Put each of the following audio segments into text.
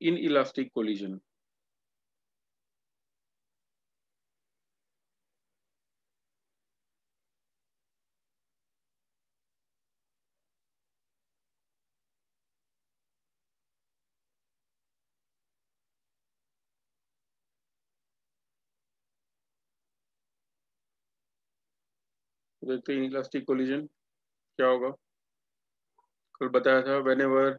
inelastic collision. देखते हैं elastic collision क्या होगा। कल बताया था whenever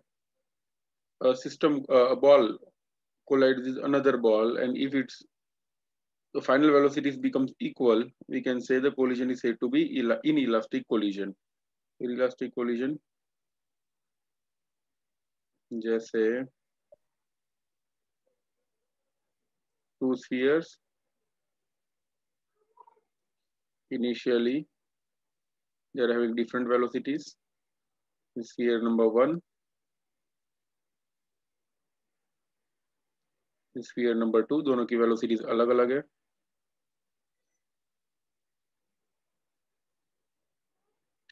a system uh, a ball collides with another ball and if its the final velocities becomes equal we can say the collision is said to be inelastic collision. Elastic collision. जैसे two spheres initially they are having different velocities. Sphere number 1 sphere number two दोनों की velocities अलग अलग है।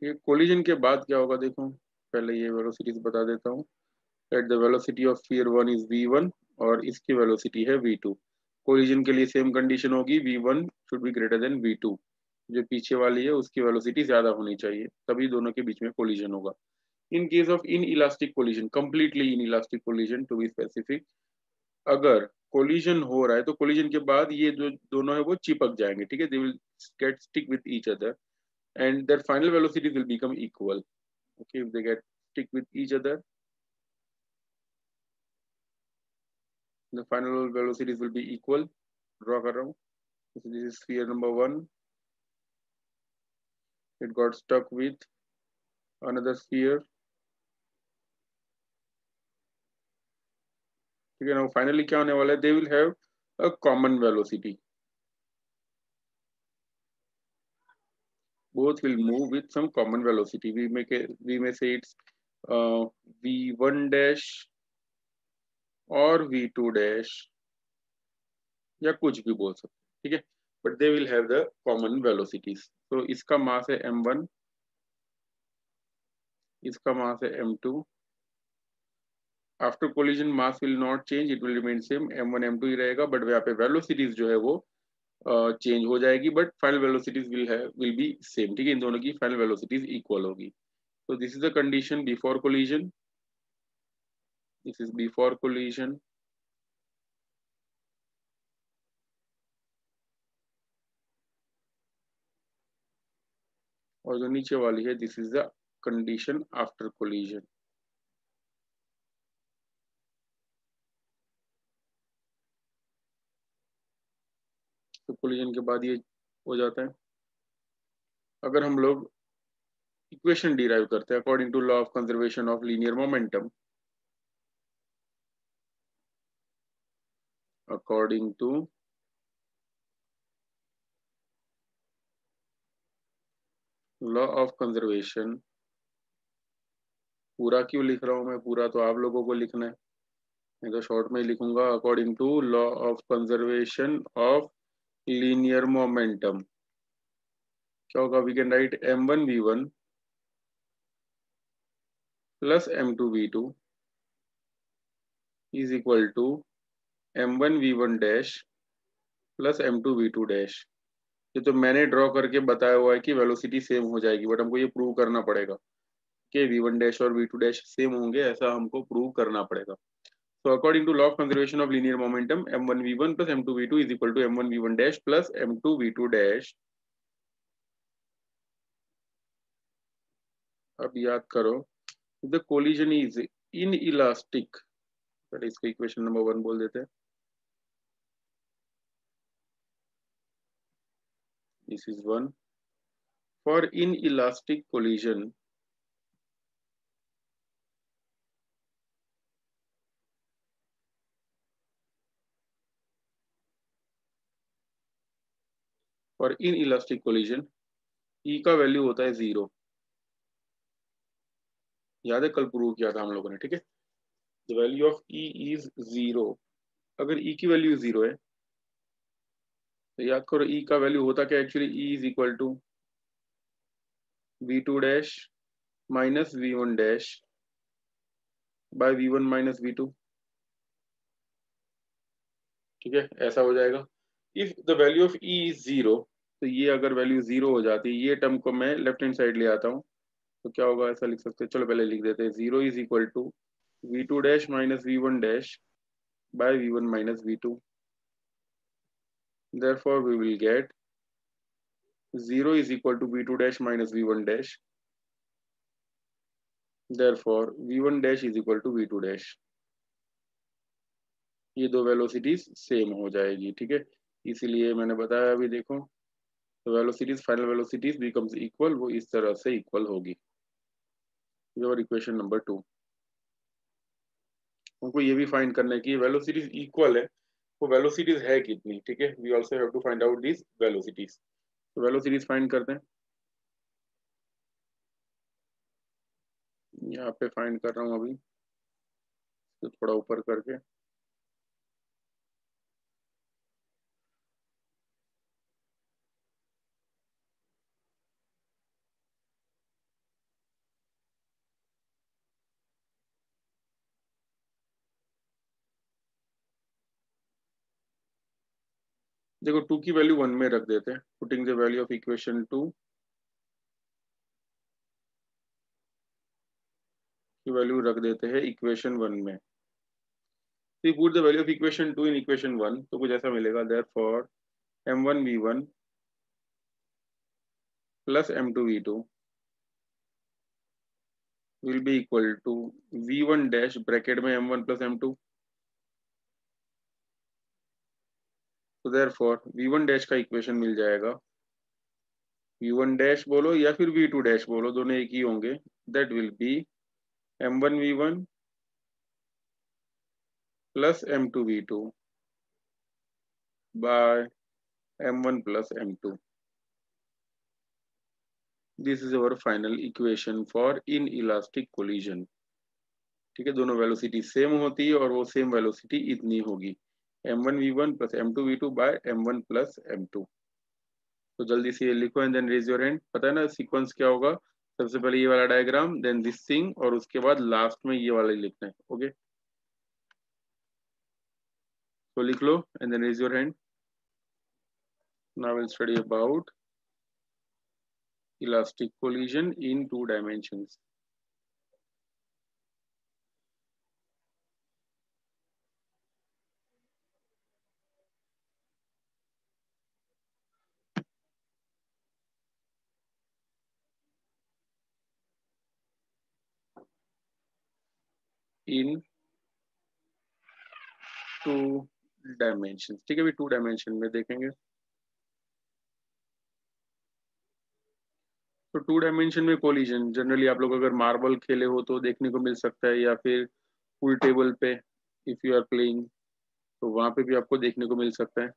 ठीक collision के बाद क्या होगा देखो, पहले ये वेलोसिटीज बता देता हूँ। At the velocity of sphere one is v one और इसकी वेलोसिटी है वी टू कोलिजन के लिए सेम कंडीशन होगी v one should be greater than v two जो पीछे वाली है, उसकी वेलोसिटी ज़्यादा होनी चाहिए, तभी दोनों के बीच में कोलिजन होगा। In case of inelastic collision completely inelastic collision to be specific अगर कोलिजन हो रहा है तो कोलिजन के बाद ये जो दोनों है वो चिपक जाएँगे, ठीक है? They will get stick with each other and their final velocity will become equal okay if they get stick with each other the final velocities will be equal, draw कर रहा हूँ। So this is sphere number one. It got stuck with another sphere. ठीक है ना finally क्या होने वाला है? They will have a common velocity both will move with some common velocity. We make a, we may say it's uh, v1 dash और v2 dash या कुछ भी बोल सकते ठीक है? But they will have the common velocities तो इसका मास है m1 इसका मास है m2 after collision mass will not change it will remain same m1 m2 ही रहेगा बट यहाँ पे वेलोसिटीज जो है वो चेंज uh, हो जाएगी बट फाइनल वेलोसिटीज विल है विल बी सेम ठीक है? इन दोनों की फाइनल वेलोसिटीज इक्वल होगी। तो this is the condition before collision this is before collision. और जो नीचे वाली है this is the condition after collision तो कोलिजन के बाद ये हो जाता है। अगर हम लोग इक्वेशन डिराइव करते हैं according to law of conservation of linear momentum according to law of conservation पूरा क्यों लिख रहा हूँ मैं? पूरा तो आप लोगों को लिखना है। मैं तो शॉर्ट में ही लिखूँगा। According to law of conservation of linear momentum क्या होगा we can write m one v one plus m two v two is equal to m one v one dash plus m two v two dash ये तो मैंने draw करके बताया हुआ है कि वेलोसिटी सेम हो जाएगी बट हमको ये प्रूव करना पड़ेगा कि वी वन डैश और वी टू डैश सेम होंगे, ऐसा हमको प्रूव करना पड़ेगा। So according to law of conservation of linear momentum m1 v1 plus m2 v2 is equal to m1 v1 dash plus m2 v2 dash अब याद करो collision is inelastic that इसको equation number one बोल देते हैं this is one for inelastic collision for elastic collision e का value होता है ज़ीरो याद है, कल प्रूव किया था हम लोगों ने, ठीक है? The value of e is zero अगर ई e की वैल्यू ज़ीरो है तो याद करो ई e का वैल्यू होता क्या? Actually e is equal to v two dash minus v one dash by v one minus v two ठीक है? ऐसा हो जाएगा। If the value of e is zero तो ये अगर वैल्यू ज़ीरो हो जाती है, ये टर्म को मैं लेफ़्ट हैंड साइड ले आता हूँ तो क्या होगा ऐसा लिख सकते हैं? चलो पहले लिख देते हैं। Zero is equal to v two dash minus v one dash by v one minus v two therefore, we will get 0 is equal to v2 dash minus v1 dash. Therefore v1 dash is equal to v2 dash. ये दो velocities same हो जाएगी, ठीक है? इसीलिए मैंने बताया अभी देखो तो velocities final velocities becomes equal वो इस तरह से इक्वल होगी। इक्वेशन नंबर टू हमको ये भी फाइंड करना है कि वेलोसिटीज इक्वल है वो वेलोसिटीज है कितनी, ठीक है? We also have to find out this velocities तो वेलोसिटीज फाइंड करते हैं। यहाँ पे फाइंड कर रहा हूँ अभी तो थोड़ा ऊपर करके। देखो टू की वैल्यू वन में रख देते हैं। Putting the value of equation two की वैल्यू रख देते हैं इक्वेशन वन में। Put the value of equation two in equation one तो कुछ ऐसा मिलेगा। Therefore m one v one plus m two v two will be equal to v1 dash bracket में m1 plus m2 तो therefore we one dash का equation मिल जाएगा। V1 dash बोलो या फिर v2 डैश बोलो, दोनों एक ही होंगे। That will be m1 v1 plus m2 v2 by m one plus m two this is our final equation for inelastic collision ठीक है, दोनों वेलोसिटी सेम होती है और वो सेम वेलोसिटी इतनी होगी। M1 v1 plus m2 v2 by m1 plus m2 तो जल्दी से ये लिखो and then raise your hand पता है ना सीक्वेंस क्या होगा? सबसे पहले ये वाला डायग्राम देन दिस थिंग और उसके बाद लास्ट में ये वाला लिखना है ओके तो लिख लो and then raise your hand now we'll study about elastic collision in two dimensions in two dimension ठीक है भी टू डायमेंशन में देखेंगे। तो टू डायमेंशन में कोलिजन जनरली आप लोग अगर मार्बल खेले हो तो देखने को मिल सकता है, या फिर फुल टेबल पे इफ़ यू आर प्लेइंग तो वहाँ पे भी आपको देखने को मिल सकता है।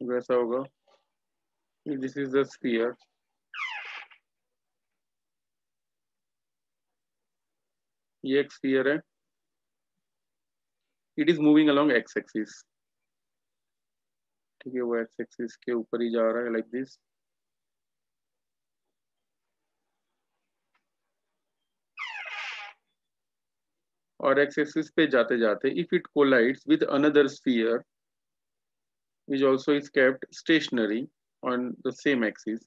वैसा होगा। दिस इज़ द स्फीयर ये एक स्फीयर है। It is moving along x axis ठीक है, वो एक्स एक्सिस के ऊपर ही जा रहा है लाइक दिस और एक्स एक्सिस पे जाते जाते if it collides with another sphere which also is kept stationary on the same axis,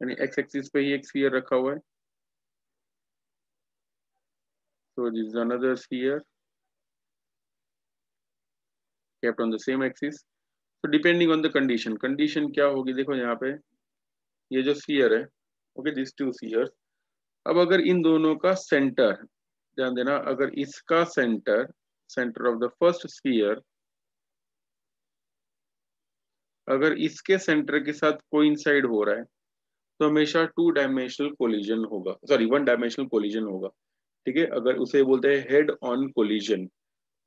यानी एक्स एक्सिस पे ही एक स्फीयर रखा हुआ है। So this is another sphere. Kept on the same axis. So depending on the condition, condition क्या होगी? देखो यहाँ पे। ये जो sphere है ओके दिस टू spheres. अब अगर इन दोनों का सेंटर ध्यान देना अगर इसका centre centre of the first sphere अगर इसके सेंटर के साथ कोइंसाइड हो रहा है तो हमेशा टू डायमेंशनल कोलिजन होगा। सॉरी वन डायमेंशनल कोलिजन होगा। ठीक है? अगर उसे बोलते हैं हेड ऑन कोलिजन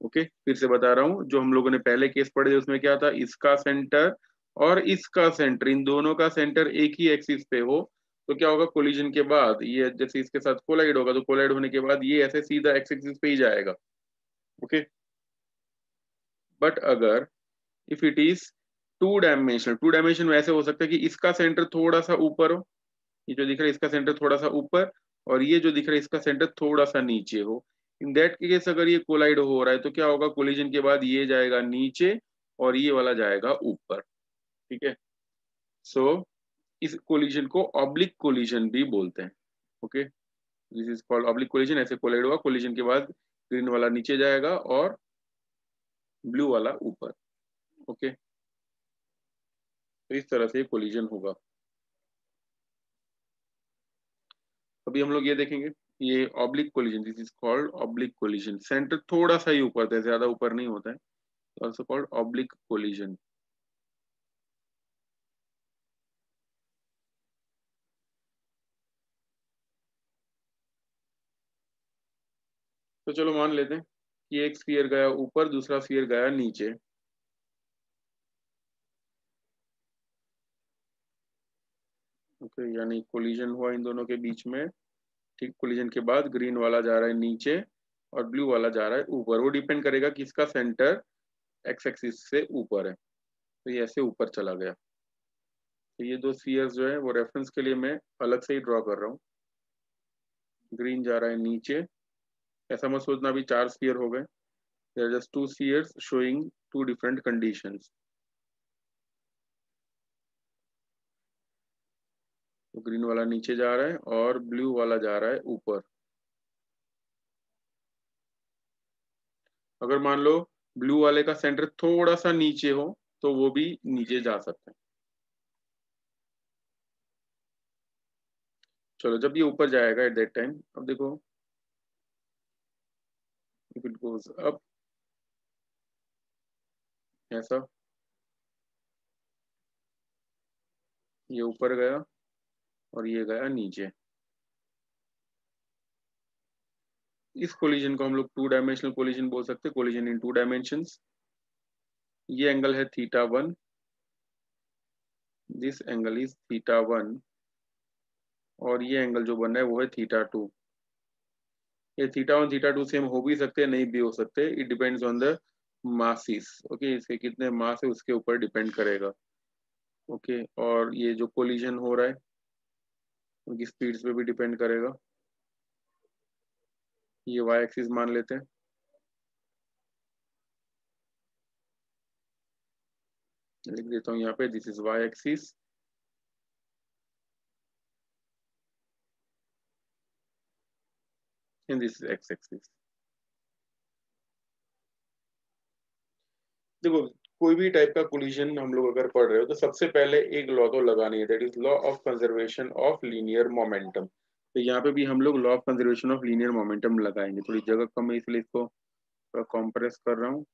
ओके फिर से बता रहा हूँ, जो हम लोगों ने पहले केस पढ़े उसमें क्या था? इसका सेंटर और इसका सेंटर इन दोनों का सेंटर एक ही एक्सिस पे हो तो क्या होगा? कोलिजन के बाद, ये जैसे इसके साथ कोलाइड होगा तो कोलाइड होने के बाद ये ऐसे सीधा एक्स एक्सिस पे ही जाएगा ओके बट अगर if it is two dimensional two dimension ऐसे हो सकता है कि इसका सेंटर थोड़ा सा ऊपर हो, ये जो दिख रहा है, इसका सेंटर थोड़ा सा ऊपर और ये जो दिख रहा है इसका सेंटर थोड़ा सा नीचे हो। इन दैट केस अगर ये कोलाइड हो रहा है तो क्या होगा? कोलिजन के बाद ये जाएगा नीचे और ये वाला जाएगा ऊपर। ठीक है? सो so, इस कोलिजन को ऑब्लिक कोलिजन भी बोलते हैं। Okay this is called oblique collision ऐसे कोलाइड हुआ कोलिजन के बाद ग्रीन वाला नीचे जाएगा और ब्लू वाला ऊपर। Okay okay? तो इस तरह से कोलिजन होगा। अभी हम लोग ये देखेंगे ये oblique collision this is called oblique collision centre थोड़ा सा ही ऊपर था, ज़्यादा ऊपर नहीं होता है। ऑल्सो कॉल्ड ऑब्लिक कोलिजन तो चलो मान लेते हैं कि एक स्फीयर गया ऊपर, दूसरा स्फीयर गया नीचे। ओके यानी कोलिजन हुआ इन दोनों के बीच में। ठीक कोलिजन के बाद ग्रीन वाला जा रहा है नीचे और ब्लू वाला जा रहा है ऊपर। वो डिपेंड करेगा कि इसका सेंटर एक्स एक्सिस से ऊपर है। तो ये ऐसे ऊपर चला गया। तो ये दो स्फीयर्स जो है, वो रेफरेंस के लिए मैं अलग से ही ड्रॉ कर रहा हूँ। ग्रीन जा रहा है नीचे। ऐसा मत सोचना अभी चार स्फीयर हो गए। There just two spheres showing two different conditions तो ग्रीन वाला नीचे जा रहा है और ब्लू वाला जा रहा है ऊपर। अगर मान लो ब्लू वाले का सेंटर थोड़ा सा नीचे हो तो वो भी नीचे जा सकते हैं। चलो, जब ये ऊपर जाएगा एट दैट टाइम अब देखो। If it goes up ऐसा ये ऊपर गया। और ये गया नीचे। इस कोलिजन को हम लोग टू डायमेंशनल कोलिजन बोल सकते हैं कोलिजन इन टू डायमेंशन ये एंगल है theta one this angle is theta one और ये एंगल जो बन रहा है वो है थीटा टू ये theta one theta two same हो भी सकते हैं नहीं भी हो सकते। It depends on the masses okay इसके कितने मास है उसके ऊपर डिपेंड करेगा। ओके okay, और ये जो कोलिजन हो रहा है उनकी स्पीड्स पे भी डिपेंड करेगा। ये वाई एक्सिस मान लेते हैं। लिख देता हूँ यहाँ पे this is y axis and this is x-axis. देखो कोई भी टाइप का कोलिजन हम लोग अगर पढ़ रहे हो तो सबसे पहले एक लॉ तो लगानी है that is law of conservation of linear momentum तो यहाँ पे भी हम लोग law of conservation of linear momentum लगाएँगे। थोड़ी जगह कम है, इसलिए इसको कॉम्प्रेस कर रहा हूँ।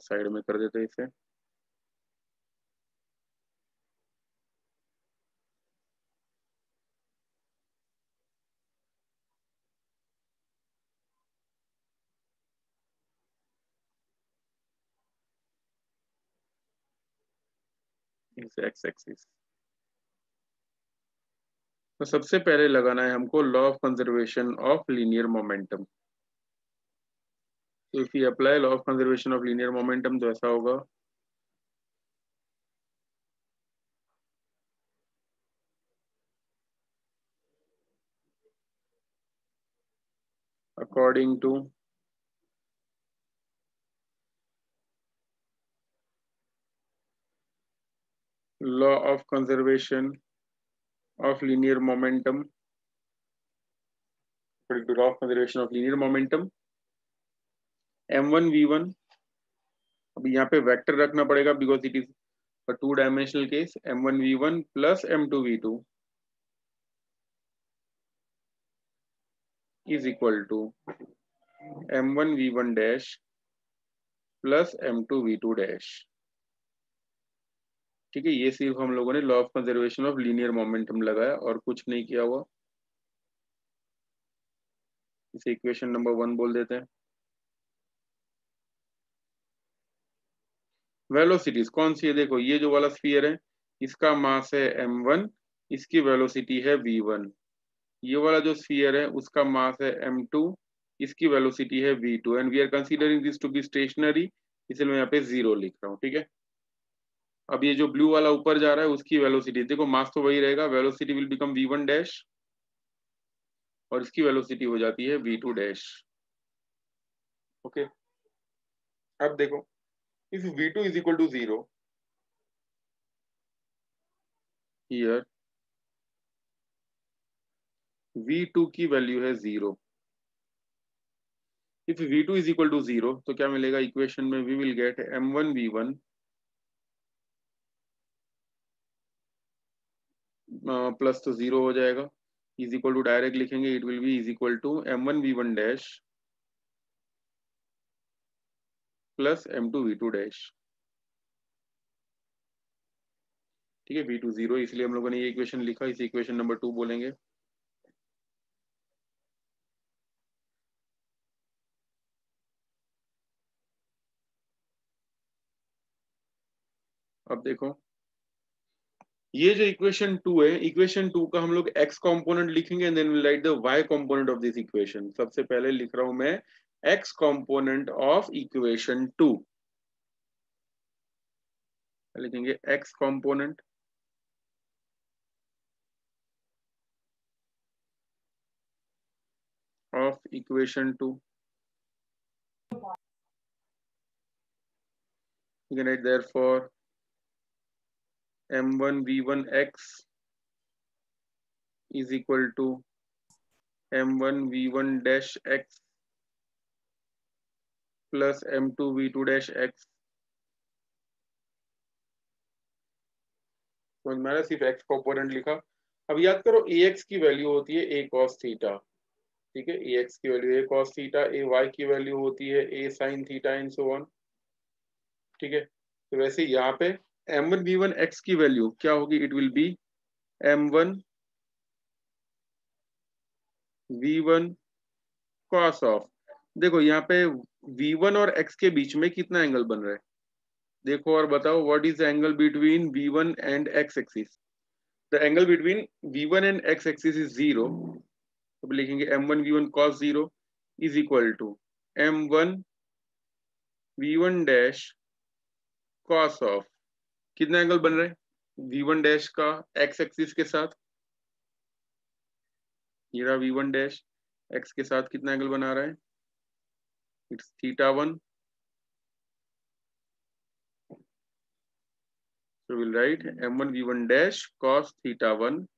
साइड में कर देते इसे। एक्स एक्सिस तो सबसे पहले लगाना है हमको law of conservation of linear momentum तो if you apply law of conservation of linear momentum तो ऐसा होगा law of conservation of linear momentum according to law of conservation of linear momentum m one v one अब यहाँ पे vector रखना पड़ेगा because it is a two dimensional case m one v one plus m two v two is equal to m one v one dash plus m two v two dash ठीक है, ये सिर्फ़ हम लोगों ने law of conservation of linear momentum लगाया और कुछ नहीं किया हुआ। इसे इक्वेशन नंबर वन बोल देते हैं। वेलोसिटीज कौन सी है देखो, ये जो वाला स्फीयर है, इसका मास है m1 इसकी वेलोसिटी है v1 ये वाला जो स्फीयर है, उसका मास है m2 इसकी वेलोसिटी है v2 and we are considering this to be stationary इसलिए मैं यहाँ पे ज़ीरो लिख रहा हूँ, ठीक है? अब ये जो ब्लू वाला ऊपर जा रहा है, उसकी वेलोसिटी देखो, मास तो वही रहेगा velocity will become v one dash और इसकी वेलोसिटी हो जाती है वी टू डैश ओके अब देखो v two is equal to zero here v2 की वैल्यू है zero if v2 is equal to zero तो क्या मिलेगा इक्वेशन में? We will get m1 v1 plus तो ज़ीरो हो जाएगा. इज़ इक्वल टू डायरेक्ट लिखेंगे it will be is equal to m one v one dash plus m two v two dash ठीक है वी टू ज़ीरो इसलिए हम लोगों ने ये इक्वेशन लिखा, इस इक्वेशन नंबर टू बोलेंगे। अब देखो, ये जो इक्वेशन टू है इक्वेशन टू का हम लोग एक्स कॉम्पोनेंट लिखेंगे and then write the y component of this equation सबसे पहले लिख रहा हूँ मैं X component of equation two लिखेंगे x component of equation 2 you can write therefore m1 v1 x is equal to m1 v1 dash x plus m2 v2 dash x. समझ में सिर्फ़ x कॉम्पोनेंट लिखा। अब याद करो ax की value होती है a cos थीटा ठीक है? Ax की value a cos theta a y की वैल्यू होती है, a sin theta and so on ठीक है? तो वैसे यहाँ पे m one v one x की वैल्यू क्या होगी? It will be m one v one cos of देखो, यहाँ पे वी वन और एक्स के बीच में कितना एंगल बन रहा है? देखो और बताओ what is angle between v one and x axis the angle between v one and x axis is zero लिखेंगे m one v one cos zero is equal to m one v one dash cos of कितना angle बन रहा है? One dash का x axis के साथ। ये रहा वी वन डैश एक्स के साथ कितना एंगल बना रहा है? it's theta 1. So we'll write m1 v1 dash cos theta 1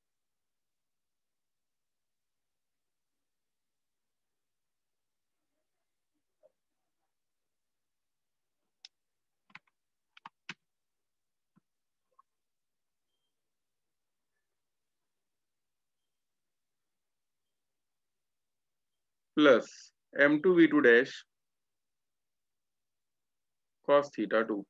plus m2 v2 dash cos theta 2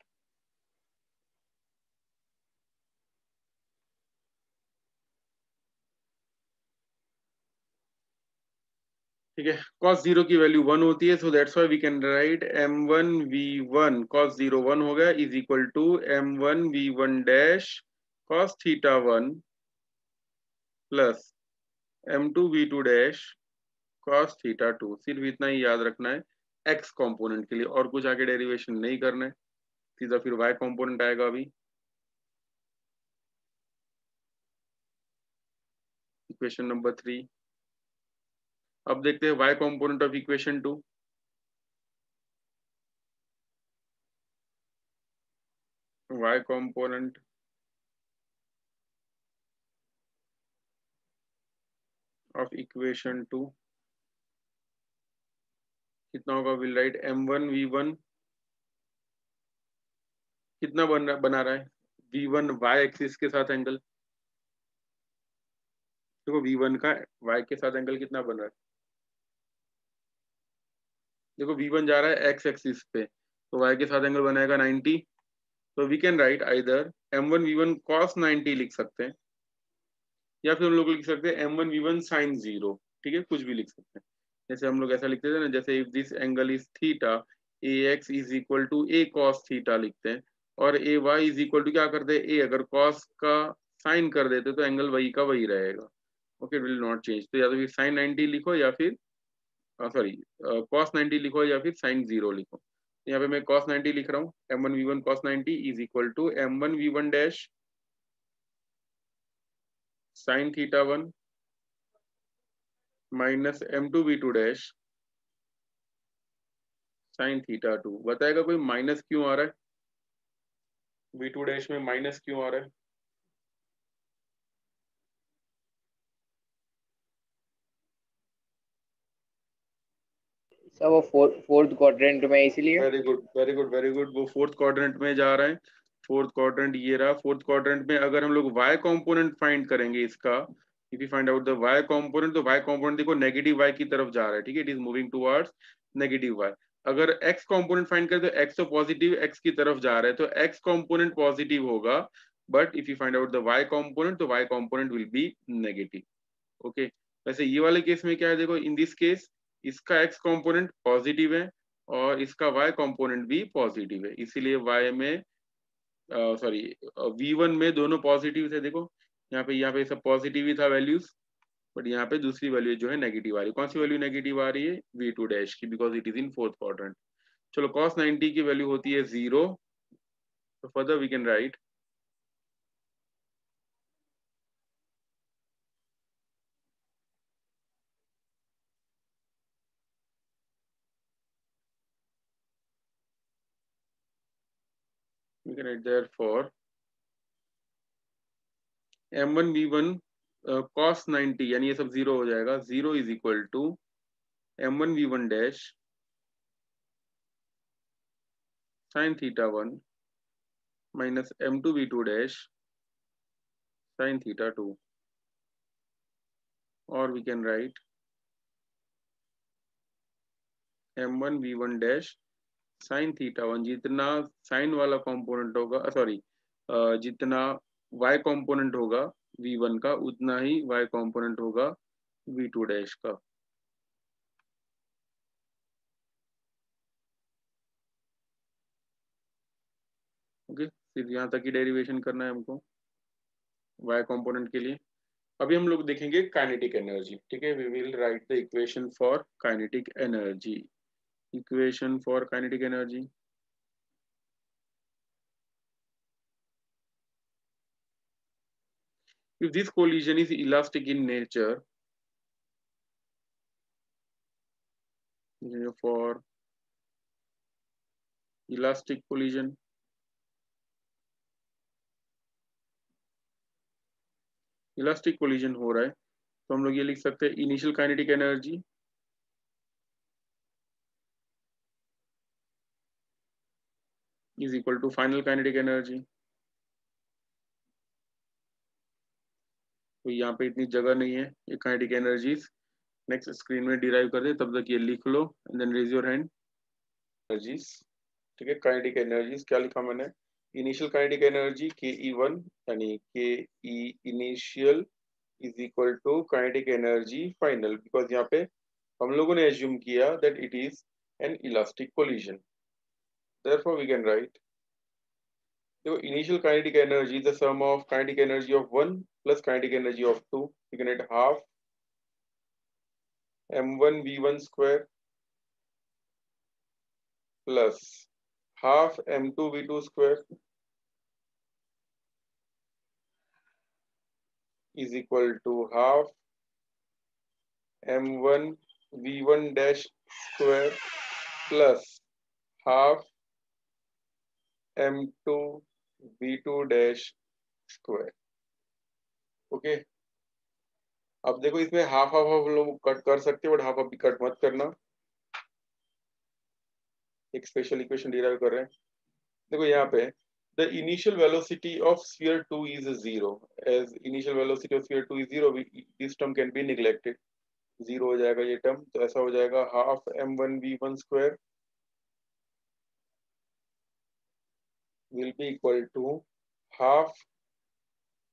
ठीक है? cos ज़ीरो की वैल्यू वन होती है so that's why we can write m1 v1 cos zero one हो गया is equal to m1 v1 dash cos theta one plus m2 v2 dash cos theta two सिर्फ़ इतना ही याद रखना है। X कंपोनेंट के लिए और कुछ आगे डेरिवेशन नहीं करना। है सीधा फिर वाई कंपोनेंट आएगा अभी। इक्वेशन नंबर थ्री अब देखते हैं y component of equation two y component of equation 2 कितना होगा will write m one v one कितना बन रहा, बना रहा है? वी वन वाई एक्सिस के साथ एंगल देखो वी वन का वाई के साथ एंगल कितना बन रहा है? देखो वी वन जा रहा है एक्स एक्सिस पे तो वाई के साथ एंगल बनाएगा 90 तो we can write either m one v one cos ninety लिख सकते हैं, या फिर हम लोग लिख सकते हैं m one v one sine zero ठीक है? कुछ भी लिख सकते हैं। जैसे हम लोग ऐसा लिखते थे ना, जैसे if this angle is theta a x is equal to a cos theta लिखते हैं। और a y is equal to क्या करते हैं ए अगर कॉस का साइन कर देते तो एंगल वही का वही रहेगा। ओके विल नॉट चेंज तो या तो फिर साइन नाइनटी लिखो या फिर सॉरी कॉस नाइनटी लिखो या फिर साइन ज़ीरो लिखो। यहाँ पे मैं कॉस नाइनटी लिख रहा हूँ। M one v one cos ninety is equal to m one v one dash sine theta one minus m two v two dash sine theta two. बताएगा कोई माइनस क्यों आ रहा है? वी टू डैश में माइनस क्यों आ रहा है? सर वो फोर्थ क्वाड्रेंट में इसलिए। Very good very good very good वो फोर्थ क्वाड्रेंट में जा रहा है। फोर्थ क्वाड्रेंट ये रहा। फोर्थ क्वाड्रेंट में अगर हम लोग वाई कॉम्पोनेंट फाइंड करेंगे इसका if you find out the y component तो वाई कॉम्पोनेंट देखो नेगेटिव वाई की तरफ़ जा रहा है, ठीक है? It is moving towards negative y अगर x कॉम्पोनेंट फाइंड करें तो x तो पॉजिटिव x की तरफ़ जा रहा है तो x कॉम्पोनेंट पॉजिटिव होगा but if you find out the y component तो y component will be negative okay वैसे ये वाले केस में क्या है, देखो इन दिस केस इसका x कंपोनेंट पॉजिटिव है, और इसका y कंपोनेंट भी पॉजिटिव है। इसीलिए y में सॉरी v1 में दोनों पॉजिटिव थे, देखो। यहाँ पे यहाँ पे सब पॉजिटिव ही था वैल्यूज़ बट यहाँ पे दूसरी वैल्यू जो है नेगेटिव आ रही है। कौन सी वैल्यू नेगेटिव आ रही है? वी टू डैश की because it is in fourth quadrant चलो कॉस नाइनटी की वैल्यू होती है ज़ीरो तो further we can write we can write therefore m1 v1 cos 90 यानी ये सब ज़ीरो हो जाएगा। Zero is equal to m one v one dash sine theta one minus m two v two dash sine theta two और we can write m one v one dash sine theta one जितना sine वाला component होगा sorry जितना y component होगा we one का, उतना ही y component होगा वी टू डैश का। ओके सिर्फ़ यहाँ तक ही डेरिवेशन करना है हमको वाई कंपोनेंट के लिए। अभी हम लोग देखेंगे काइनेटिक एनर्जी ठीक है? We will write the equation for kinetic energy equation for kinetic energy if this collision is elastic in nature for elastic collision elastic collision हो रहा है तो हम लोग ये लिख सकते हैं initial kinetic energy is equal to final kinetic energy तो यहाँ पे इतनी जगह नहीं है ये काइनेटिक एनर्जीज नेक्स्ट स्क्रीन में डिराइव कर दे तब तक ये लिख लो and then raise your hand energies ठीक है? काइनेटिक एनर्जीज क्या लिखा मैंने? इनिशियल काइनेटिक एनर्जी के ई वन यानी K E initial is equal to kinetic energy final because यहाँ पे हम लोगों ने एज्यूम किया that it is an elastic collision Therefore, we can write the initial kinetic energy is the sum of kinetic energy of 1 plus kinetic energy of 2. You can write half m1 v1 square plus half m2 v2 square is equal to half m1 v1 dash square plus half m2 v2 dash square okay अब देखो इसमें half half half लोग cut कर सकते हैं but half half भी cut मत करना एक स्पेशल इक्वेशन डिराइव कर रहे हैं देखो यहाँ पे initial velocity of sphere 2 is zero as initial velocity of sphere 2 is zero we, this term can be neglected zero हो जाएगा ये टर्म तो ऐसा हो जाएगा half m1 v1 square will be equal to half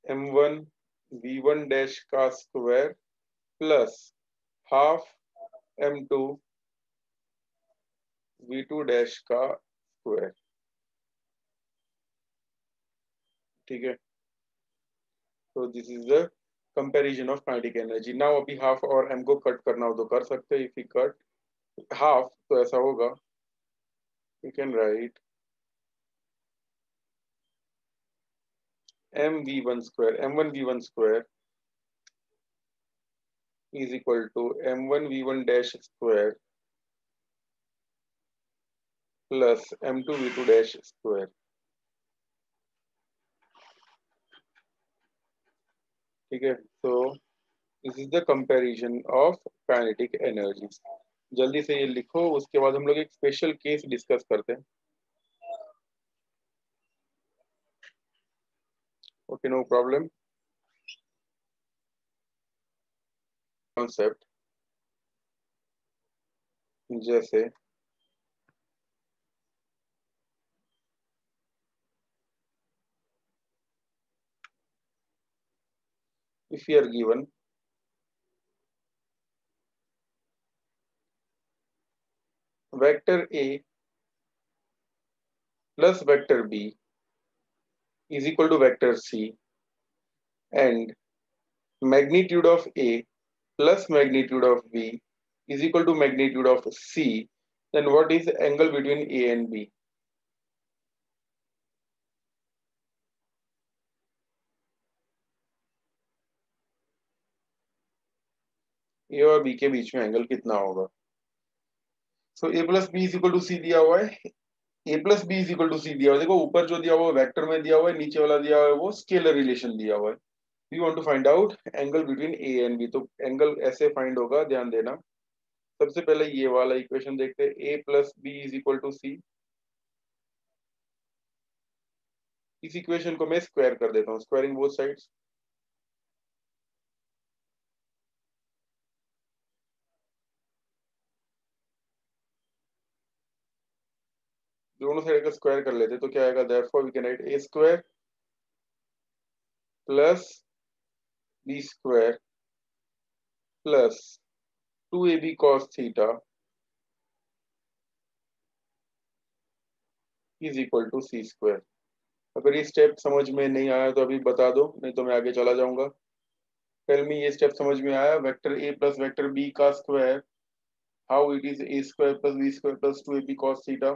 m1 v1 dash ka square plus half m2 v2 dash का square ठीक है? तो this is the comparison of kinetic energy now अभी हाफ़ और एम को कट करना हो तो कर सकते हैं। इफ़ यू कट हाफ़ तो ऐसा होगा। You can write m v one square m one v one square is equal to m1 v1 dash square plus m2 v2 dash square. ठीक है तो this is the comparison of kinetic energy जल्दी से ये लिखो, उसके बाद हम लोग एक स्पेशल केस डिस्कस करते हैं। ओके नो प्रॉब्लम कॉन्सेप्ट जैसे if you are given vector A plus vector B is equal to vector C and magnitude of A plus magnitude of B is equal to magnitude of C, then what is the angle between A and B? A और B के बीच में angle कितना होगा so A plus B is equal to C दिया हुआ है A plus B is equal to C दिया हुआ देखो, ऊपर जो दिया हुआ है वेक्टर में दिया हुआ है, नीचे वाला दिया हुआ है, वो स्केलर रिलेशन दिया हुआ है। We want to find out angle between A and B तो एंगल ऐसे फाइंड होगा, ध्यान देना। सबसे पहले ये वाला इक्वेशन देखते हैं। A plus B is equal to C इस इक्वेशन को मैं स्क्वायर कर देता हूँ। स्क्वायरिंग बोथ साइड्स दोनों साइड का स्क्वायर कर लेते तो क्या आएगा? Therefore we can write A square plus B square plus two A B cos theta is equal to C square अगर ये स्टेप समझ में नहीं आया तो अभी बता दो, नहीं तो मैं आगे चला जाऊँगा। टेल मी ये स्टेप समझ में आया vector A plus vector B का square how it is A square plus B square plus two A B cos theta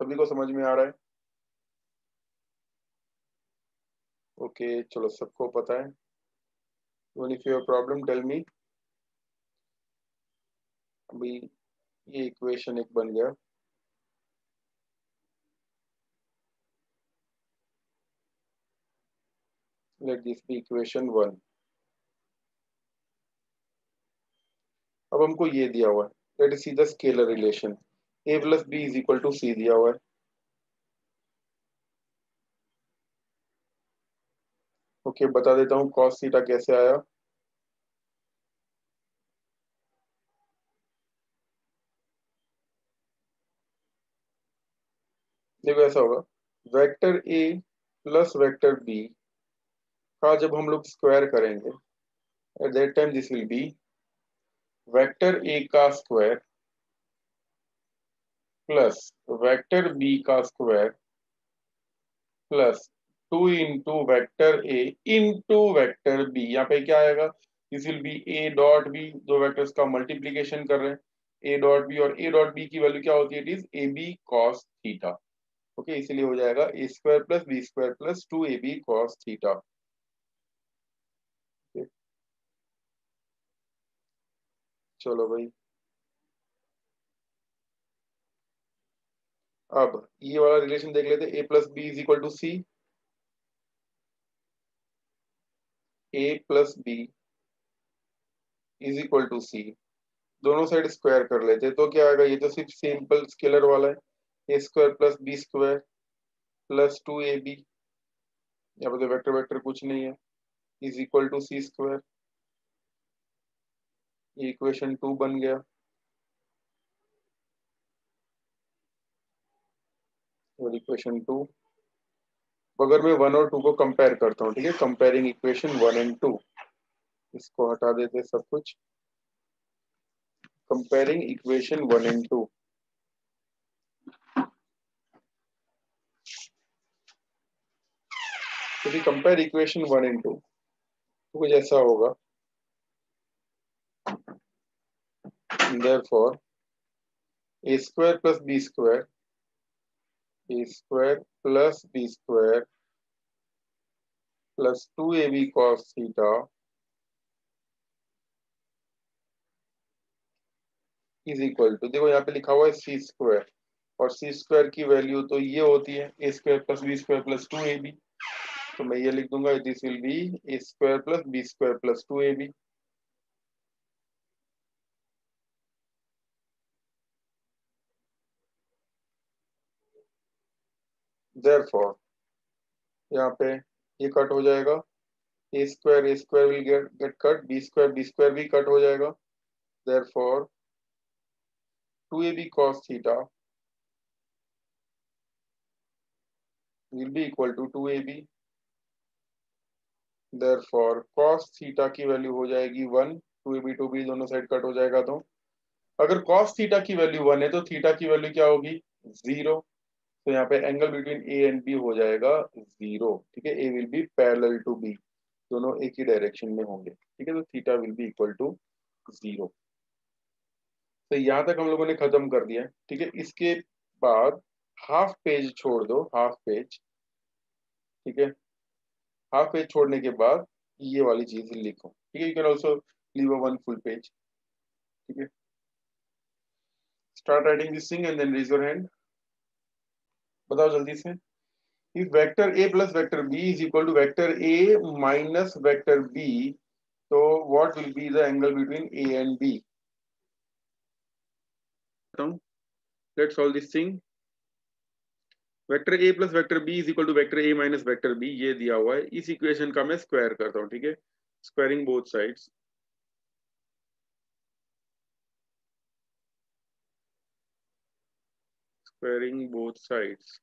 सभी को समझ में आ रहा है? ओके चलो सबको पता है। Even if you have problem, tell. अभी ये इक्वेशन एक बन गया। Let this be equation one अब हमको ये दिया हुआ है। Let see the scalar relation A plus B is equal to C दिया हुआ है। ओके okay, बता देता हूँ कॉस सीटा कैसे आया। देखो ऐसा होगा vector A plus vector B का जब हम लोग स्क्वायर करेंगे at that time this will be vector A का स्क्वायर प्लस वेक्टर बी का square plus two into vector A into vector B यहाँ पे क्या आएगा? This will be A dot B दो वैक्टर्स का मल्टीप्लीकेशन कर रहे हैं। ए डॉट बी और ए डॉट बी की वैल्यू क्या होती है? It is A B cos theta okay इसलिए हो जाएगा A square plus B square plus two A B cos theta चलो भाई। अब ये वाला रिलेशन देख लेते A plus B is equal to C A plus B is equal to C दोनों साइड स्क्वायर कर लेते तो क्या आएगा? ये तो सिर्फ़ सिंपल स्केलर वाला है। A square plus B square plus two A B यहाँ पर तो वेक्टर वेक्टर कुछ नहीं है। Is equal to C square equation two बन गया। और इक्वेशन टू अगर मैं वन और टू को कंपेयर करता हूँ, ठीक है? Comparing equation one and two इसको हटा देते सब कुछ। Comparing equation one and two we compare equation 1 and 2 तो कुछ ऐसा होगा। Therefore, a square plus b square a square plus b square plus 2ab cos theta is equal to देखो यहाँ पे लिखा हुआ है सी स्क्वायर और सी स्क्वायर की वैल्यू तो ये होती है A square plus B square plus two A B तो मैं ये लिख दूँगा this will be A square plus B square plus two A B therefore, यहाँ पे ये कट हो जाएगा। A square A square will get get cut B square B square भी कट हो जाएगा। Therefore 2ab cos theta will be equal to 2ab therefore, cos theta की वैल्यू हो जाएगी 1 2ab 2b दोनों साइड कट हो जाएगा तो। अगर cos थीटा की वैल्यू 1 है तो थीटा की वैल्यू क्या होगी? ज़ीरो तो यहाँ पे angle between A and B हो जाएगा ज़ीरो ठीक है? A will be parallel to B दोनों एक ही डायरेक्शन में होंगे, ठीक है? तो theta will be equal to zero तो यहाँ तक हम लोगों ने खत्म कर दिया, ठीक है? इसके बाद हाफ़ पेज छोड़ दो हाफ़ पेज ठीक है? हाफ़ पेज छोड़ने के बाद ये वाली चीज़ लिखो, ठीक है? You can also leave a one full page ठीक है? Start writing this thing and then raise your hand बताओ जल्दी से। If vector A plus vector B is equal to vector A minus vector B तो what will be the angle between A and B let's solve this thing vector A plus vector B is equal to vector A minus vector B ये दिया हुआ है। इस equation का मैं square करता हूँ, ठीक है? Squaring both sides squaring both sides.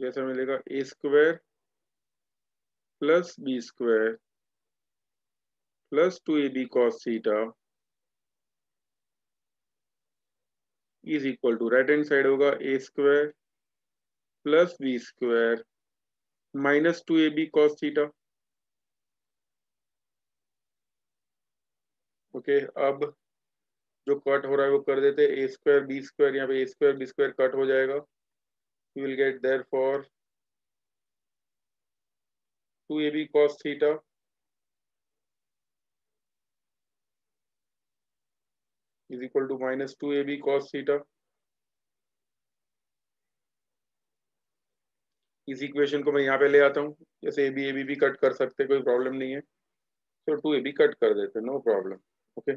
जैसा मिलेगा A square plus B square plus two A B cos theta is equal to right hand side होगा A square plus B square minus two A B cos theta okay अब जो cut हो रहा है वो कर देते ए स्क्वायर बी स्क्वायर यहाँ पे A square B square cut हो जाएगा। You will get therefore two A B cos theta is equal to minus two A B cos theta इस इक्वेशन को मैं यहाँ पे ले आता हूँ। जैसे ए बी ए बी भी कट कर सकते कोई प्रॉब्लम नहीं है। तो टू ए बी कट कर देते no problem okay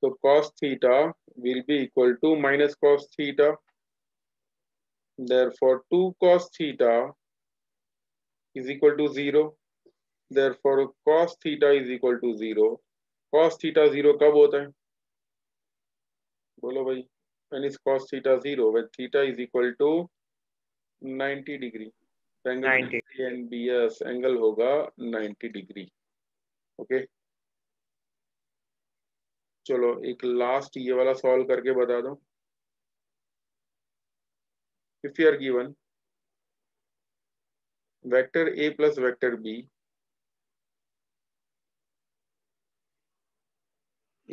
So cos theta will be equal to minus cos theta. Therefore, 2 cos theta is equal to 0. Therefore, cos theta is equal to 0. Cos theta 0 कब होता है बोलो भाई when is cos theta 0 when theta is equal to 90 degree angle 90 and bs angle होगा 90 degree okay चलो, एक last ये वाला सॉल्व करके बता दो। If you are given vector A plus vector B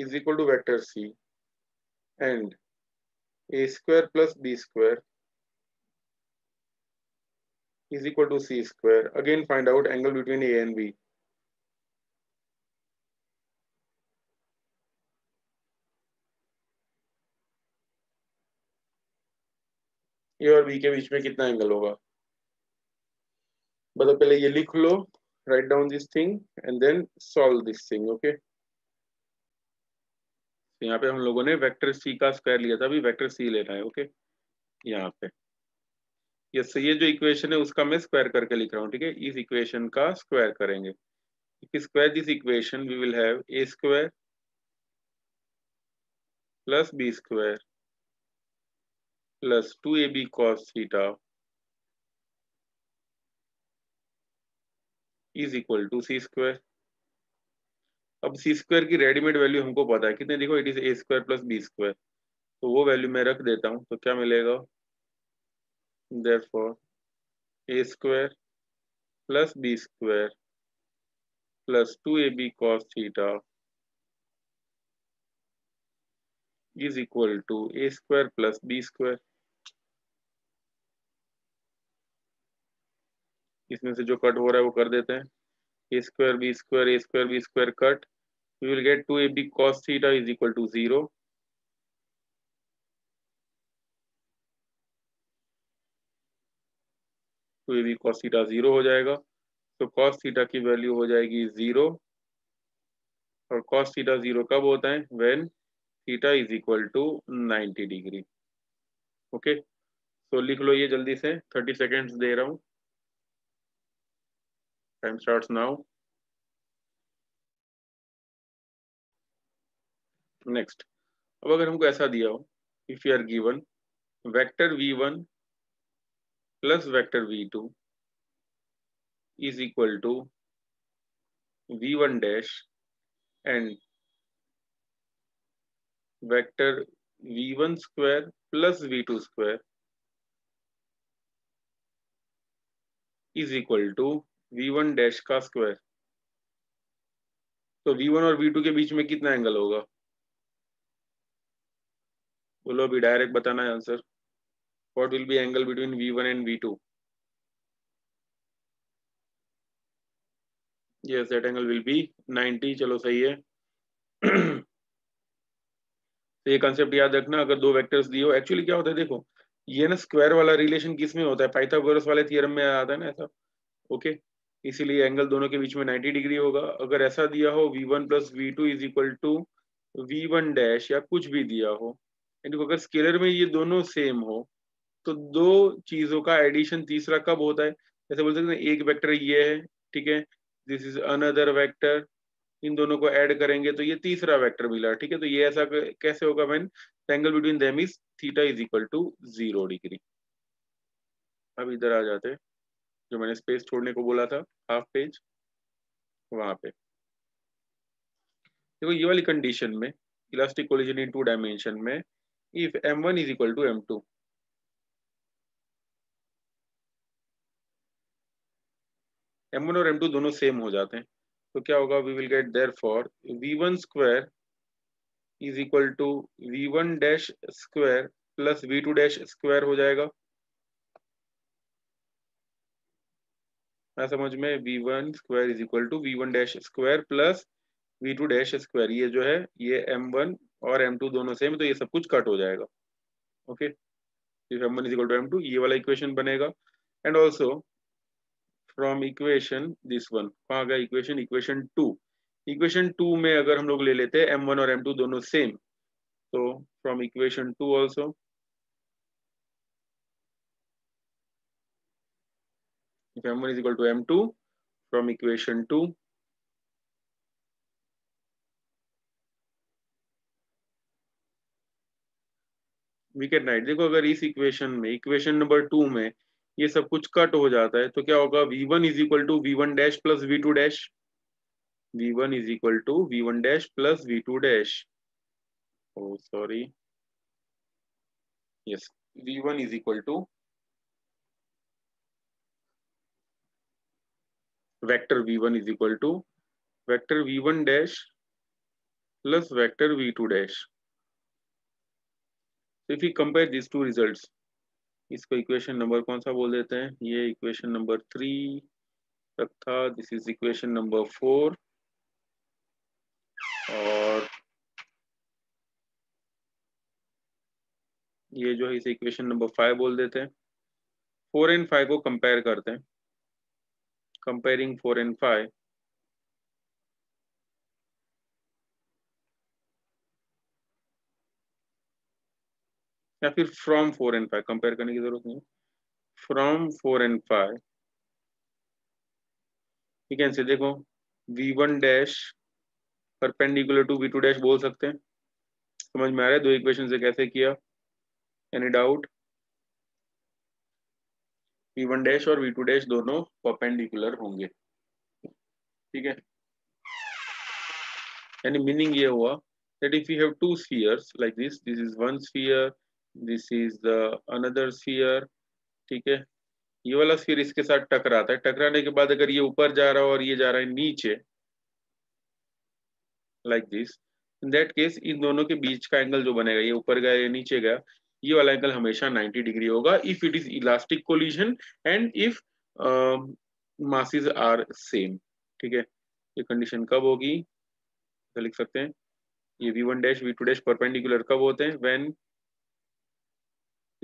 is equal to vector C and A square plus B square is equal to c square. Again, find out angle between a and b. A और B के बीच में कितना angle होगा? बताओ पहले ये लिख लो write down this thing and then solve this thing okay यहाँ पे हम लोगों ने वेक्टर सी का स्क्वायर लिया था, अभी वेक्टर सी लेना है ओके यहाँ पे। यस ये जो इक्वेशन है, उसका मैं स्क्वायर करके लिख रहा हूँ, ठीक है? इस इक्वेशन का स्क्वायर करेंगे। Square this equation we will have A square plus B square plus 2ab cos theta is equal to C square. अब सी स्क्वायर की रेडीमेड वैल्यू हमको पता है। कितने देखो it is A square plus B square तो वो value मैं रख देता हूँ तो क्या मिलेगा? There A square plus B square plus two A B cos theta is equal to a square plus b square. इसमें से जो कट हो रहा है वो कर देते हैं। A square B square A square B square cut we will get two A B cos theta is equal to zero two A B cos theta zero हो जाएगा। तो कॉस थीटा की वैल्यू हो जाएगी ज़ीरो और कॉस थीटा ज़ीरो कब होता है? When theta is equal to 90 degree. Okay? तो लिख लो ये जल्दी से 30 सेकेंड्स दे रहा हूँ। टाइम स्टार्ट्स नाउ नेक्स्ट अब अगर हमको ऐसा दिया हो if you are given vector v one plus vector v two is equal to v1 dash and vector v1 square plus v2 square is equal to v1 dash का square तो v1 और v2 के बीच में कितना angle होगा? बोलो अभी डायरेक्ट बताना है answer what will be angle between v1 and v2 yes that angle will be 90 चलो सही है। तो ये कंसेप्ट याद रखना, अगर दो वेक्टर्स दिए हो। एक्चुअली क्या होता है, देखो, ये ना स्क्वायर वाला रिलेशन किसमें होता है? पाइथागोरस वाले थियरम में आता है ना ऐसा। ओके इसीलिए एंगल दोनों के बीच में 90 डिग्री होगा। अगर ऐसा दिया हो v1 one plus v two is equal to v one dash या कुछ भी दिया हो। यानी अगर स्केलर में ये दोनों सेम हो तो दो चीज़ों का एडिशन तीसरा कब होता है? जैसे बोल सकते हैं एक वेक्टर ये है, ठीक है? दिस इज़ अनदर वेक्टर इन दोनों को ऐड करेंगे तो ये तीसरा वेक्टर मिला, ठीक है? तो ये ऐसा कैसे होगा when angle between them is theta is equal to zero degree अब इधर आ जाते जो मैंने स्पेस छोड़ने को बोला था हाफ़ पेज वहाँ पे। देखो, ये वाली कंडीशन में elastic collision in two dimension में if m1 is equal to m2 m1 और m2 दोनों सेम हो जाते हैं। तो क्या होगा? We will get there for v1 square is equal to v1 dash square plus v2 dash square हो जाएगा। मैं समझ में V one square is equal to v1 dash square plus V two dash square ये जो है, ये M one और एम टू दोनों सेम तो ये सब कुछ कट हो जाएगा। Okay if m1 is equal to m2 ये वाला इक्वेशन बनेगा। And also from equation this one कहाँ गया equation equation two equation two में अगर हम लोग ले लेते हैं एम वन और एम टू दोनों सेम तो from equation two also if if m1 is equal to m2 from equation 2 we can write देखो अगर इस इक्वेशन में इक्वेशन नंबर टू में ये सब कुछ कट हो जाता है तो क्या होगा? V one is equal to V one dash plus V two dash V one is equal to V one dash plus V two dash oh sorry yes V one is equal to vector v1 is equal to vector v1 dash plus vector v2 dash so, if we compare these two results इसको equation number कौन सा बोल देते हैं? ये equation number three तक था this is equation number four और ये जो है, इसे इक्वेशन नंबर फाइव बोल देते हैं। फोर एंड फाइव को कंपेयर करते हैं। Comparing 4 and 5 या फिर from four and five compare करने की ज़रूरत नहीं फ्रॉम फोर एंड फाइव ठीक है देखो V one dash perpendicular to V two dash बोल सकते हैं। समझ में आ रहा है? दो इक्वेशन से कैसे किया? Any doubt V one dash और वी टू डैश दोनों परपेंडिकुलर होंगे। ठीक है? यानी मीनिंग ये हुआ, that if you have two spheres like this this is one sphere this is the another sphere, ठीक है? ये वाला स्फीयर इसके साथ टकराता है। टकराने के बाद अगर ये ऊपर जा रहा है और ये जा रहा है नीचे like this in that case इन दोनों के बीच का एंगल जो बनेगा, ये ऊपर गया, या नीचे गया, ये वाला एंगल हमेशा 90 डिग्री होगा। If it is elastic collision and if masses are same ठीक है? ये कंडीशन कब होगी? तो लिख सकते हैं। ये V one dash V two dash perpendicular कब होते हैं? When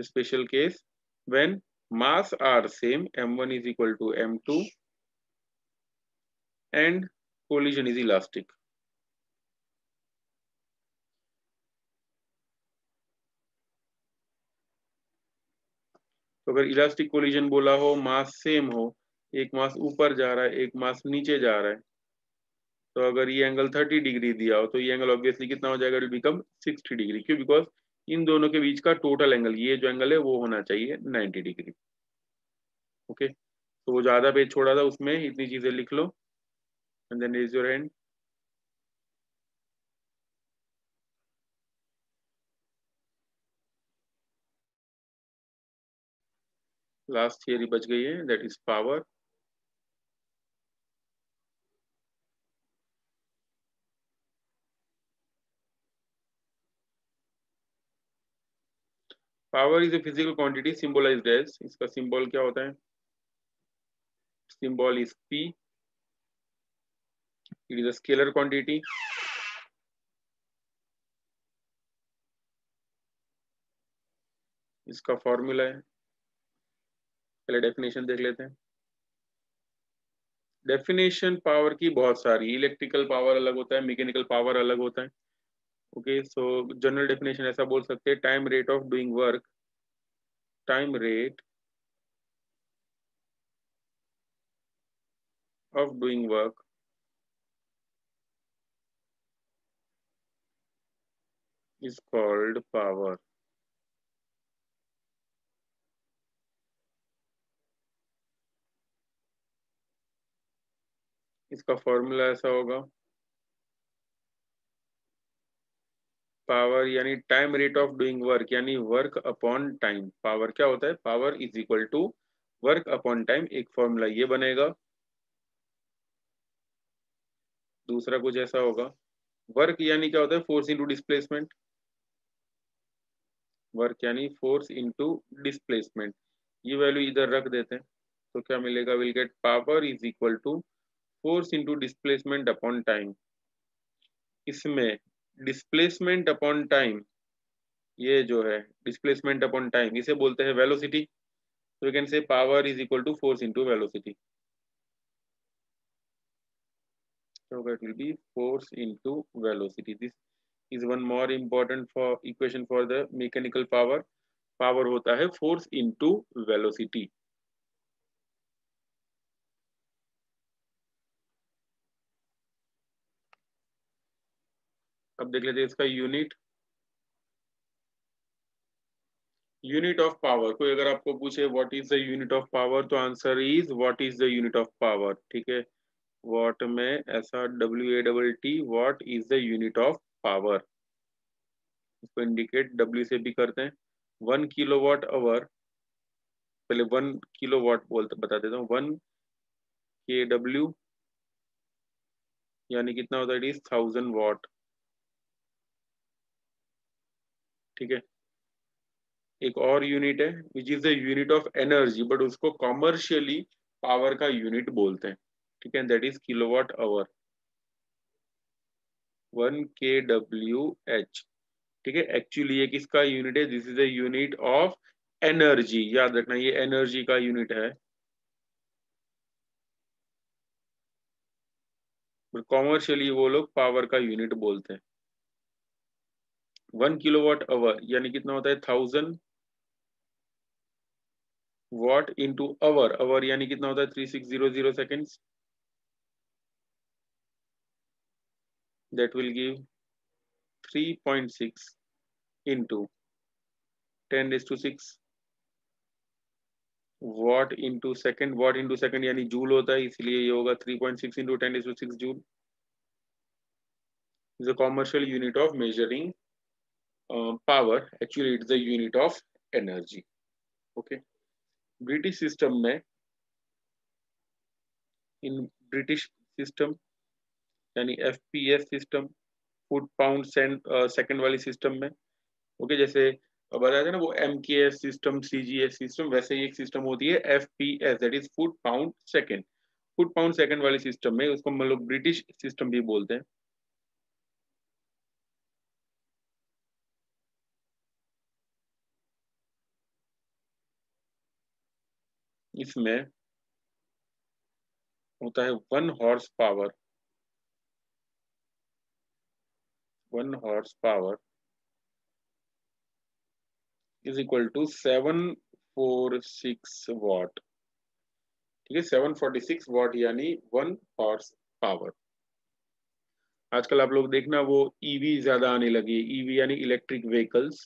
special case when mass are same m1 is equal to m2 and collision is elastic. अगर इलास्टिक कोलिजन बोला हो मास सेम हो, एक मास ऊपर जा रहा है, एक मास नीचे जा रहा है तो अगर ये एंगल 30 डिग्री दिया हो तो ये एंगल ऑब्वियसली कितना हो जाएगा? बिकम 60 डिग्री क्यों? बिकॉज़ इन दोनों के बीच का टोटल एंगल ये जो एंगल है, वो होना चाहिए 90 डिग्री ओके तो वो ज़्यादा पेज छोड़ा था, उसमें इतनी चीज़ें लिख लो and then raise your hand last theory बच गई है that is power power is a physical quantity symbolised as इसका सिंबल क्या होता है? Symbol is p. It is a scalar quantity. इसका फॉर्मूला है। पहले डेफिनेशन देख लेते हैं। डेफिनेशन पावर की बहुत सारी। इलेक्ट्रिकल पावर अलग होता है मैकेनिकल पावर अलग होता है। ओके सो जनरल डेफिनेशन ऐसा बोल सकते हैं time rate of doing work time rate of doing work. Is called power. इसका फॉर्मूला ऐसा होगा। पावर यानी time rate of doing work यानी वर्क अपॉन टाइम पावर क्या होता है? Power is equal to work upon time एक formula ये बनेगा। दूसरा कुछ ऐसा होगा। वर्क यानी क्या होता है? फोर्स इनटू डिस्प्लेसमेंट वर्क यानी फोर्स इनटू डिस्प्लेसमेंट ये वैल्यू इधर रख देते हैं तो क्या मिलेगा? Will get power is equal to force into displacement upon time इसमें डिस्प्लेसमेंट अपॉन टाइम ये जो है डिस्प्लेसमेंट अपॉन टाइम इसे बोलते हैं वेलोसिटी तो you can say power is equal to force into velocity so it will be force into velocity this is one more important for equation for the mechanical power power होता है force into velocity अब देख लेते हैं इसका unit unit of power कोई अगर आपको पूछे what is the unit of power तो answer is what is the unit of power ठीक है? वॉट में ऐसा W A double T watt is the unit of power इसको इंडिकेट डब्ल्यू से भी करते हैं। वन किलो वॉट आवर पहले वन किलो वॉट बोलते, बता देता हूँ। वन के डब्ल्यू यानी कितना होता है? इट इज़ थाउज़ेंड वॉट ठीक है? एक और यूनिट है which is the unit of energy but उसको कॉमर्शियली पावर का यूनिट बोलते हैं, ठीक है? That is kilowatt hour one K W H ठीक है? एक्चुअली ये किसका यूनिट है? This is a unit of energy याद रखना, ये एनर्जी का यूनिट है। कॉमर्शियली वो लोग पावर का यूनिट बोलते हैं। वन किलो वॉट अवर यानी कितना होता है? Thousand watt into hour hour यानी कितना होता है? Three six zero zero second that will give three point six into ten is two six watt into second watt into second यानी जूल होता है, इसलिए ये होगा three point six into ten is two six joule is a commercial unit of measuring power actually it's the unit of energy. Okay. British system में in British system यानी F P S system foot pound second वाली system में okay okay, जैसे बताया था ना वो M K S system C G S system वैसे ही एक सिस्टम होती है F P S that is foot pound second foot pound second वाली सिस्टम में उसको हम लोग ब्रिटिश सिस्टम भी बोलते हैं। इसमें होता है one horse power, one horse power is equal to seven four six watt, ठीक है? सेवन फोर्टी सिक्स वॉट यानी वन हॉर्स पावर। आजकल आप लोग देखना वो ईवी e ज़्यादा आने लगी। ईवी e यानी इलेक्ट्रिक व्हीकल्स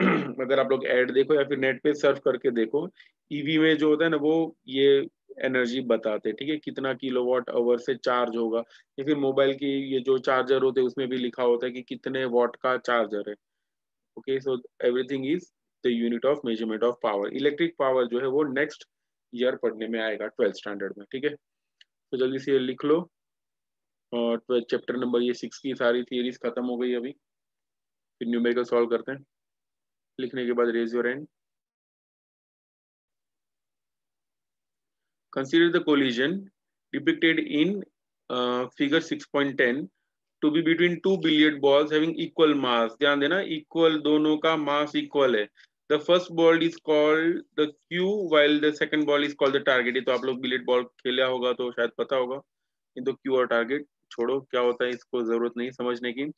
अगर आप लोग ऐड देखो या फिर नेट पे सर्च करके देखो ईवी में जो होता है ना वो ये एनर्जी बताते हैं, ठीक है? कितना किलोवाट आवर से चार्ज होगा? या फिर मोबाइल की ये जो चार्जर होते हैं, उसमें भी लिखा होता है कि कितने वॉट का चार्जर है। Okay so everything is the unit of measurement of power electric power जो है वो नेक्स्ट ईयर पढ़ने में आएगा ट्वेल्थ स्टैंडर्ड में, ठीक है? तो जल्दी से लिख लो। और चैप्टर नंबर ये सिक्स की सारी थियरीज खत्म हो गई अभी। फिर न्यूमेरिकल सॉल्व करते हैं। लिखने के बाद raise your hand consider the collision depicted in figure 6.10 to be between two billiard balls equal mass ध्यान देना इक्वल दोनों का मास इक्वल है. The first ball is called the cue, while the second ball is called the target. तो आप लोग billiard ball खेला होगा तो शायद पता होगा. इन तो क्यू और टारगेट छोड़ो, क्या होता है इसको ज़रूरत नहीं समझने की।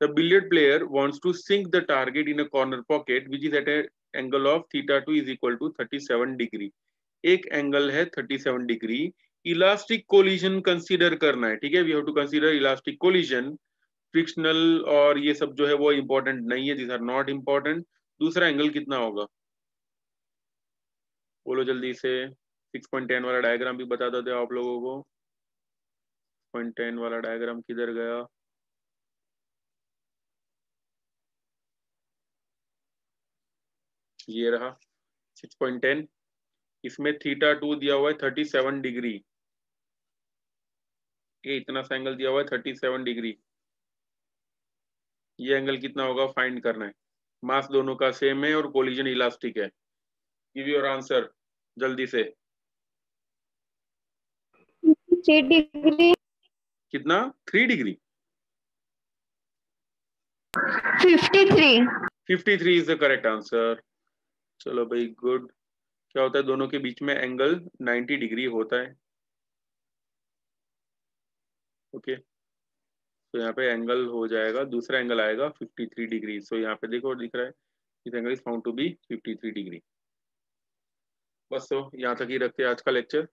The billiard player wants to sink the target in a corner pocket, which is at an angle of theta 2 is equal to 37 degree. एक एंगल है 37 डिग्री इलास्टिक कोलिजन कंसीडर करना है, ठीक है? We have to consider elastic collision frictional और ये सब जो है वो इंपॉर्टेंट नहीं है दिस आर नॉट इंपॉर्टेंट दूसरा एंगल कितना होगा? बोलो जल्दी से। 6.10 वाला डायग्राम भी बता देते आप लोगों को। पॉइंट टेन वाला डायग्राम किधर गया? ये रहा 6.10 इसमें थीटा टू दिया हुआ है थर्टी सेवन डिग्री ये इतना सा एंगल दिया हुआ है थर्टी सेवन डिग्री ये एंगल कितना होगा? फाइंड करना है। मास दोनों का सेम है और कोलिजन इलास्टिक है। गिव योर आंसर जल्दी से। डिग्री कितना? Three degree fifty three fifty three is the correct answer चलो भाई गुड क्या होता है? दोनों के बीच में एंगल 90 डिग्री होता है। Okay okay. तो यहाँ पे एंगल हो जाएगा दूसरा एंगल आएगा 53 डिग्री सो यहाँ पे देखो दिख रहा है इस angle is found to be 53 degree बस तो यहाँ तक ही रखते हैं आज का लेक्चर